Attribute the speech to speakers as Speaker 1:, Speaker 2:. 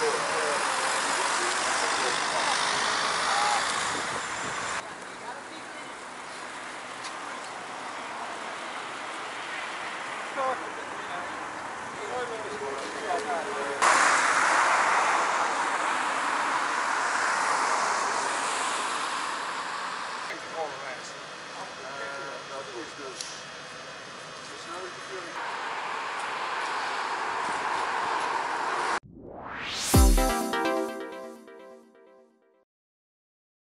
Speaker 1: Cool.